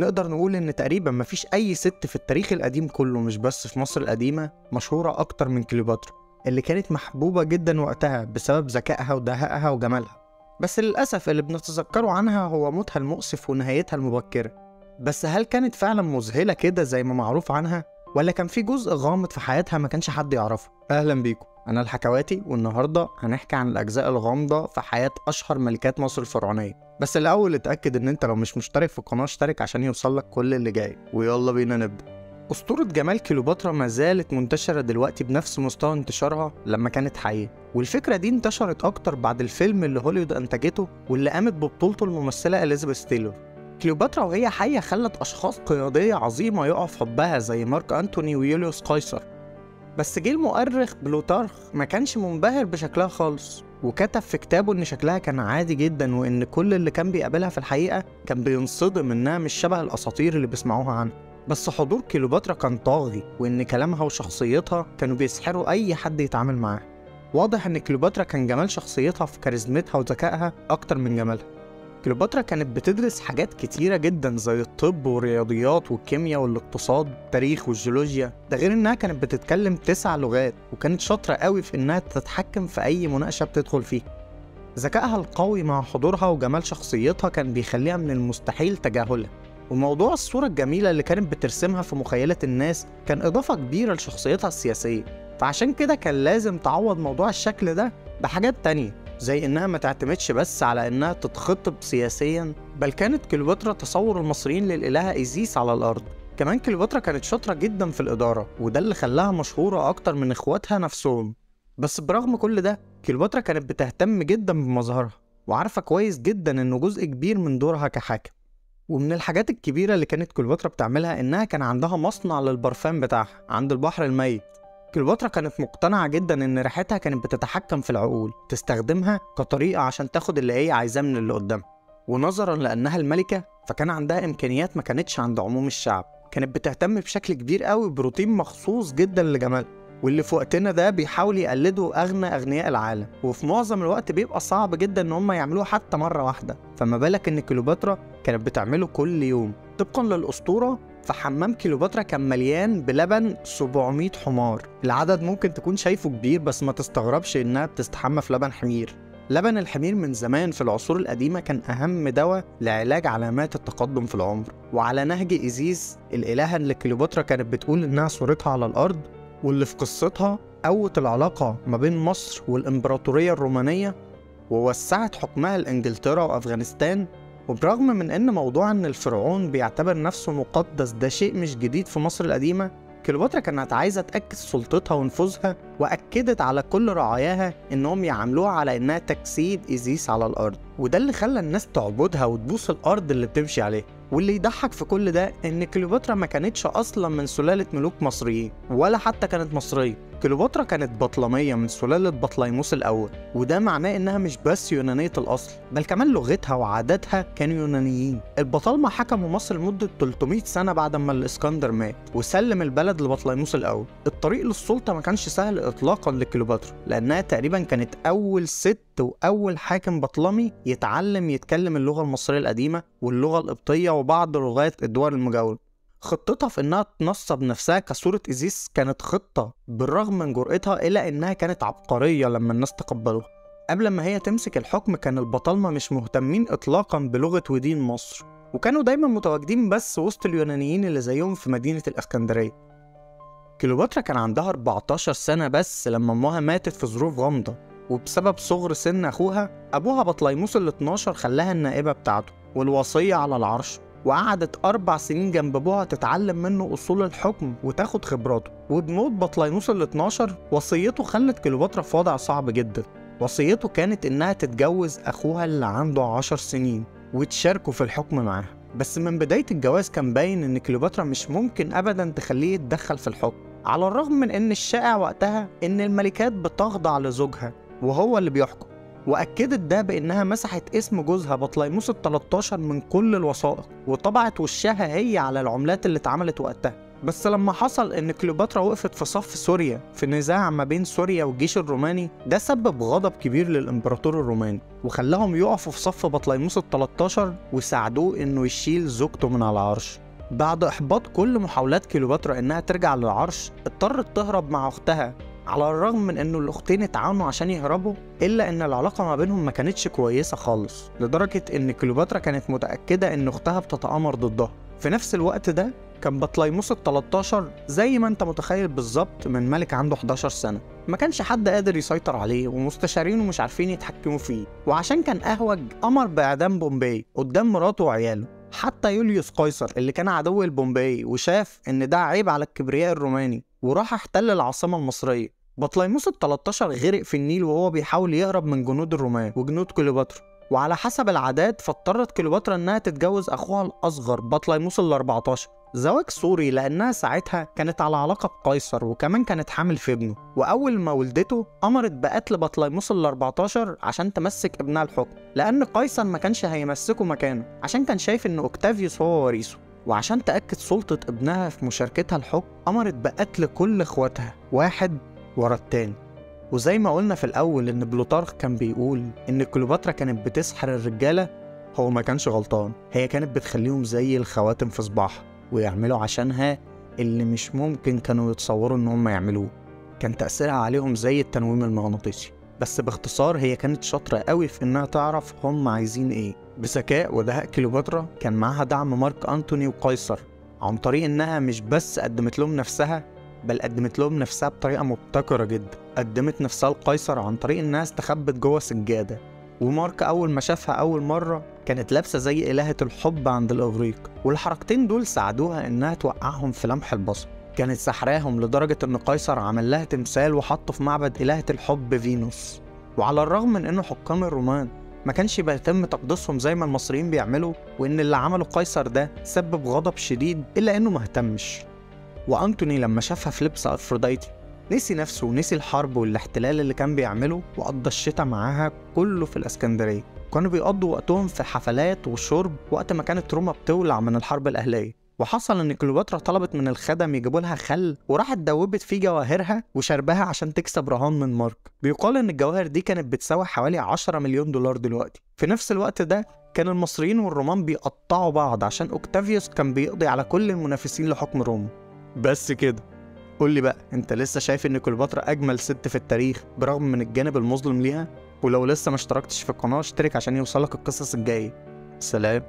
نقدر نقول إن تقريبا مفيش أي ست في التاريخ القديم كله مش بس في مصر القديمة مشهورة أكتر من كليوباترا اللي كانت محبوبة جدا وقتها بسبب ذكائها ودهائها وجمالها. بس للأسف اللي بنتذكره عنها هو موتها المؤسف ونهايتها المبكرة. بس هل كانت فعلا مذهلة كده زي ما معروف عنها؟ ولا كان في جزء غامض في حياتها ما كانش حد يعرفه. أهلا بيكم. أنا الحكواتي والنهاردة هنحكي عن الأجزاء الغامضة في حياة أشهر ملكات مصر الفرعونية. بس الأول اتأكد إن أنت لو مش مشترك في القناة اشترك عشان يوصلك كل اللي جاي. ويلا بينا نبدأ. أسطورة جمال كليوباترا ما زالت منتشرة دلوقتي بنفس مستوى انتشارها لما كانت حية والفكرة دي انتشرت أكتر بعد الفيلم اللي هوليوود أنتجته واللي قامت ببطولته الممثلة إليزابيث تايلور كليوباترا وهي حية خلت أشخاص قيادية عظيمة يقعوا في حبها زي مارك أنتوني ويوليوس قيصر. بس جه المؤرخ بلوتارخ ما كانش منبهر بشكلها خالص وكتب في كتابه إن شكلها كان عادي جدا وإن كل اللي كان بيقابلها في الحقيقة كان بينصدم إنها مش شبه الأساطير اللي بيسمعوها عنها. بس حضور كليوباترا كان طاغي وإن كلامها وشخصيتها كانوا بيسحروا أي حد يتعامل معاها واضح إن كليوباترا كان جمال شخصيتها في كاريزمتها وذكائها أكتر من جمالها. كليوباترا كانت بتدرس حاجات كتيرة جدا زي الطب والرياضيات والكيمياء والاقتصاد التاريخ والجيولوجيا. ده غير إنها كانت بتتكلم تسع لغات وكانت شاطرة قوي في إنها تتحكم في أي مناقشة بتدخل فيها. ذكائها القوي مع حضورها وجمال شخصيتها كان بيخليها من المستحيل تجاهلها. وموضوع الصورة الجميلة اللي كانت بترسمها في مخيلة الناس كان إضافة كبيرة لشخصيتها السياسية. فعشان كده كان لازم تعوض موضوع الشكل ده بحاجات تانية. زي إنها ما تعتمدش بس على إنها تتخطب سياسيا بل كانت كليوباترا تصور المصريين للإلهة إيزيس على الأرض. كمان كليوباترا كانت شاطرة جدا في الإدارة وده اللي خلاها مشهورة أكتر من إخواتها نفسهم. بس برغم كل ده كليوباترا كانت بتهتم جدا بمظهرها وعارفة كويس جدا إنه جزء كبير من دورها كحاكم. ومن الحاجات الكبيرة اللي كانت كليوباترا بتعملها إنها كان عندها مصنع للبرفان بتاعها عند البحر الميت. كليوباترا كانت مقتنعة جدا إن ريحتها كانت بتتحكم في العقول تستخدمها كطريقة عشان تاخد اللي هي عايزاه من اللي قدامها. ونظرا لأنها الملكة فكان عندها إمكانيات ما كانتش عند عموم الشعب. كانت بتهتم بشكل كبير قوي بروتين مخصوص جدا لجمالها. واللي في وقتنا ده بيحاولوا يقلدوا أغنى أغنياء العالم. وفي معظم الوقت بيبقى صعب جدا إن هم يعملوه حتى مرة واحدة. فما بالك إن كليوباترا كانت بتعمله كل يوم. طبقا للأسطورة فحمام كليوباترا كان مليان بلبن 700 حمار. العدد ممكن تكون شايفه كبير بس ما تستغربش إنها بتستحمى في لبن حمير. لبن الحمير من زمان في العصور القديمة كان أهم دواء لعلاج علامات التقدم في العمر. وعلى نهج إيزيس الإلهة اللي كليوباترا كانت بتقول إنها صورتها على الأرض واللي في قصتها قوت العلاقة ما بين مصر والإمبراطورية الرومانية ووسعت حكمها لإنجلترا وأفغانستان وبرغم من إن موضوع إن الفرعون بيعتبر نفسه مقدس ده شيء مش جديد في مصر القديمة كليوباترا كانت عايزة تأكد سلطتها ونفوذها وأكدت على كل رعاياها إنهم يعاملوها على إنها تجسيد إيزيس على الأرض. وده اللي خلى الناس تعبدها وتبوس الأرض اللي بتمشي عليها. واللي يضحك في كل ده إن كليوباترا ما كانتش أصلا من سلالة ملوك مصريين ولا حتى كانت مصرية. كليوباترا كانت بطلمية من سلالة بطليموس الأول وده معناه إنها مش بس يونانية الأصل بل كمان لغتها وعاداتها كانوا يونانيين. البطالمة حكموا مصر لمدة 300 سنة بعد ما الإسكندر مات وسلم البلد لبطليموس الأول. الطريق للسلطة ما كانش سهل إطلاقا لكليوباترا لأنها تقريبا كانت أول ست وأول حاكم بطلمي يتعلم يتكلم اللغة المصرية القديمة واللغة القبطية وبعض لغات الدول المجاورة. خطتها في إنها تنصب نفسها كصورة إيزيس كانت خطة بالرغم من جرأتها إلا إنها كانت عبقرية لما الناس تقبلوها. قبل ما هي تمسك الحكم كان البطالمة مش مهتمين اطلاقا بلغة ودين مصر وكانوا دايما متواجدين بس وسط اليونانيين اللي زيهم في مدينة الإسكندرية. كليوباترا كان عندها 14 سنة بس لما أمها ماتت في ظروف غامضة. وبسبب صغر سن أخوها أبوها بطليموس ال 12 خلاها النائبة بتاعته والوصية على العرش وقعدت أربع سنين جنب أبوها تتعلم منه أصول الحكم وتاخد خبراته. وبموت بطليموس ال 12 وصيته خلت كليوباترا في وضع صعب جدا. وصيته كانت إنها تتجوز أخوها اللي عنده عشر سنين وتشاركوا في الحكم معاها. بس من بداية الجواز كان باين إن كليوباترا مش ممكن أبدا تخليه يتدخل في الحكم على الرغم من إن الشائع وقتها إن الملكات بتخضع لزوجها. وهو اللي بيحكم. وأكدت ده بإنها مسحت اسم جوزها بطليموس ال 13 من كل الوثائق وطبعت وشها هي على العملات اللي اتعملت وقتها. بس لما حصل إن كليوباترا وقفت في صف سوريا في نزاع ما بين سوريا والجيش الروماني ده سبب غضب كبير للإمبراطور الروماني وخلاهم يقفوا في صف بطليموس ال 13 وساعدوه إنه يشيل زوجته من على العرش. بعد إحباط كل محاولات كليوباترا إنها ترجع للعرش اضطرت تهرب مع أختها على الرغم من إنه الأختين اتعاونوا عشان يهربوا إلا إن العلاقة ما بينهم ما كانتش كويسة خالص لدرجة إن كليوباترا كانت متأكدة إن أختها بتتآمر ضدها. في نفس الوقت ده كان بطليموس ال 13 زي ما أنت متخيل بالظبط من ملك عنده 11 سنة. ما كانش حد قادر يسيطر عليه ومستشارينه مش عارفين يتحكموا فيه. وعشان كان أهوج أمر بأعدام بومباي قدام مراته وعياله. حتى يوليوس قيصر اللي كان عدو لبومباي وشاف إن ده عيب على الكبرياء الروماني وراح احتل العاصمة المصرية. بطليموس ال 13 غرق في النيل وهو بيحاول يهرب من جنود الرومان وجنود كليوباترا. وعلى حسب العادات فاضطرت كليوباترا إنها تتجوز أخوها الأصغر بطليموس ال 14 زواج صوري لأنها ساعتها كانت على علاقة بقيصر وكمان كانت حامل في ابنه. وأول ما ولدته أمرت بقتل بطليموس ال 14 عشان تمسك ابنها الحكم. لأن قيصر ما كانش هيمسكه مكانه عشان كان شايف إن أوكتافيوس هو وريثه. وعشان تأكد سلطة ابنها في مشاركتها الحكم أمرت بقتل كل إخواتها. واحد ورا التاني. وزي ما قلنا في الأول إن بلوتارخ كان بيقول إن كليوباترا كانت بتسحر الرجالة هو ما كانش غلطان. هي كانت بتخليهم زي الخواتم في صباعها ويعملوا عشانها اللي مش ممكن كانوا يتصوروا إن هم يعملوه. كان تأثيرها عليهم زي التنويم المغناطيسي. بس باختصار هي كانت شاطرة قوي في إنها تعرف هم عايزين إيه. بذكاء ودهاء كليوباترا كان معاها دعم مارك أنتوني وقيصر عن طريق إنها مش بس قدمت لهم نفسها بل قدمت لهم نفسها بطريقة مبتكرة جدا. قدمت نفسها لقيصر عن طريق إنها استخبت جوه سجادة ومارك أول ما شافها أول مرة كانت لابسة زي إلهة الحب عند الإغريق. والحركتين دول ساعدوها إنها توقعهم في لمح البصر. كانت سحراهم لدرجة إن قيصر عمل لها تمثال وحطه في معبد إلهة الحب فينوس. وعلى الرغم من إنه حكام الرومان ما كانش بيتم تقديسهم زي ما المصريين بيعملوا وإن اللي عمله قيصر ده سبب غضب شديد إلا إنه ما اهتمش. وأنتوني لما شافها في لبس أفروديتي نسي نفسه ونسي الحرب والاحتلال اللي كان بيعمله وقضى الشتاء معاها كله في الإسكندرية. كانوا بيقضوا وقتهم في حفلات وشرب وقت ما كانت روما بتولع من الحرب الأهلية. وحصل إن كليوباترا طلبت من الخدم يجيبوا لها خل وراحت دوبت فيه جواهرها وشربها عشان تكسب رهان من مارك. بيقال إن الجواهر دي كانت بتساوي حوالي 10 مليون دولار دلوقتي. في نفس الوقت ده كان المصريين والرومان بيقطعوا بعض عشان أوكتافيوس كان بيقضي على كل المنافسين لحكم روما. بس كده. قول لي بقى انت لسه شايف ان كليوباترا أجمل ست في التاريخ برغم من الجانب المظلم ليها؟ ولو لسه ما اشتركتش في القناة اشترك عشان يوصلك القصص الجاية. سلام.